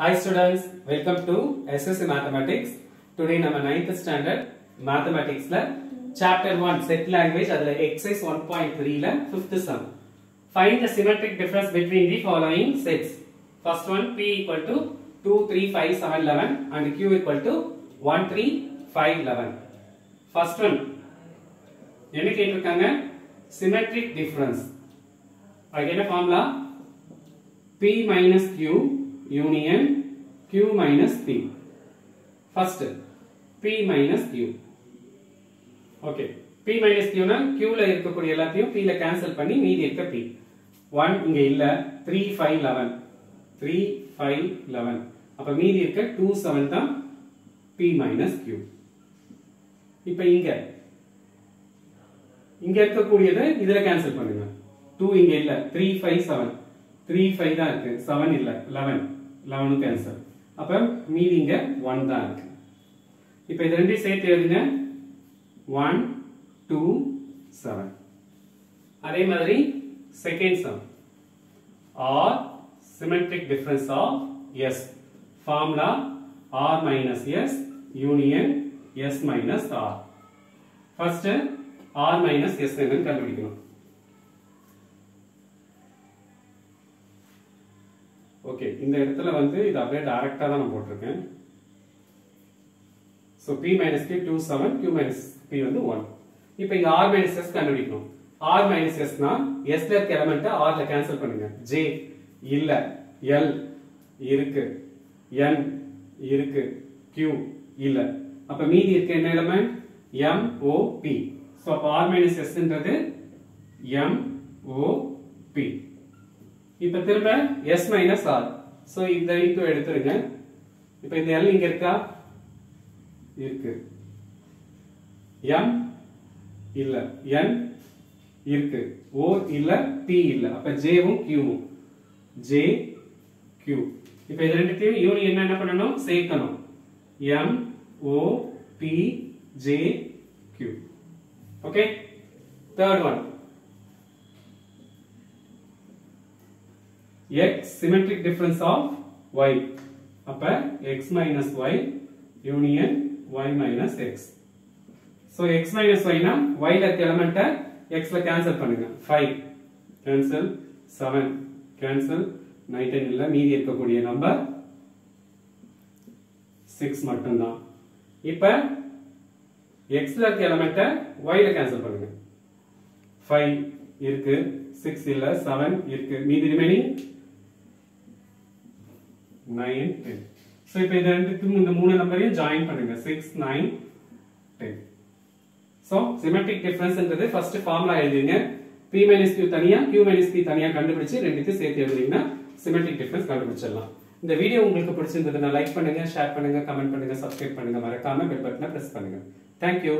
Hi students, welcome to SSC Mathematics. Today நம்ம 9th standard Mathematicsல chapter 1 set language அதுல exercise 1.3 ல 5th sum. Find the symmetric difference between the following sets. First one P equal to 2, 3, 5, 7, 11 and Q equal to 1, 3, 5, 11. First one என்ன கேட்டிருக்காங்க symmetric difference. அதுக்கு என்ன formula P minus Q union Q minus P. First, P minus Q. Okay. P minus Q னா Qல ல இருக்கக்கூடிய எல்லாத்தையும் P ல பண்ணி மீதி இருக்க P. 1 இங்க இல்ல 3 5 11 3 5 11 அப்ப மீதி இருக்க 2 7 தான் P minus Q. இப்ப இங்க இங்க இருக்கக்கூடியதை இதுல கேன்சல் பண்ணுங்க 2 இங்க இல்ல 3 5 7 3 5 தான் இருக்கு 7 இல்ல 11 லெவனுக்கு ஆன்சர் அப்ப மீதி இங்க ஒன் தான் இருக்கு. இப்போ இது ரெண்டையும் சேர்த்து எழுதுங்க. 1 2 7 அதே மாதிரி second sum R symmetric difference of S formula R minus S union S minus R first R minus S என்னன்னு கண்டுபிடிக்கணும். ஓகே இந்த இடத்துல வந்து இது அப்படியே டைரக்டா தான் நான் போட்டிருக்கேன். So P minus K two seven Q minus P வந்து ஒன் இப்போ இங்க ஆர் மைனஸ் எஸ் கண்டுபிடிக்கணும். ஆர் மைனஸ் எஸ்னா எஸ்ல இருக்க எலமெண்ட்டை ஆர்ல கேன்சல் பண்ணுங்க. ஜே இல்ல எல் இருக்கு என் இருக்கு கியூ இல்ல. அப்ப மீதி இருக்க என்ன element M O P so அப்போ ஆர் மைனஸ் எஸ்ன்றது எம் ஓ பி இப்ப திரும்ப s மைனஸ் ஆர் ஸோ இந்த இன்டு எடுத்துருங்க இப்ப இந்த L இங்க இருக்கா? இருக்கு. M இல்ல n இருக்கு. O இல்ல p இல்ல. அப்ப j வும் q வும். J q. இப்ப இது ரெண்டுத்தையும் யூனியன் என்ன பண்ணணும்? சேர்க்கணும். M o p j q. Okay third one x symmetric difference of y. அப்ப x minus y union y minus x. So x minus y னா y ல element எலிமெண்ட்ட x ல கேன்சல் பண்ணுங்க. 5 cancel. 7 cancel. 9 இல்ல மீதி இருக்கக்கூடிய நம்பர் 6 மட்டும்தான். இப்ப x ல இருக்க எலிமெண்ட்ட y ல கேன்சல் பண்ணுங்க. 5 இருக்கு 6 இல்ல 7 இருக்கு. மீதி ரிமைனிங் 9 10 சோ இப்போ இது ரெண்டுக்கும் இந்த மூணு நம்பரையும் ஜாயின் பண்ணுங்க. 6 9 10 சோ சிமெட்ரிக் டிஃபரன்ஸ்ன்றது ஃபர்ஸ்ட் ஃபார்முலா எழுதுங்க. P q தனியா மைனஸ் பி தனியா கண்டுபிடிச்சு ரெண்டுத்தையும் சேர்த்து எழுதிங்கன்னா சிமெட்ரிக் டிஃபரன்ஸ் கண்டுபிடிச்சிடலாம். இந்த வீடியோ உங்களுக்கு பிடிச்சிருந்ததுன்னா லைக் பண்ணுங்க ஷேர் பண்ணுங்க கமெண்ட் பண்ணுங்க சப்ஸ்கிரைப் பண்ணுங்க. மறக்காம பெல் பட்டனை பிரஸ் பண்ணுங்க. தேங்க்யூ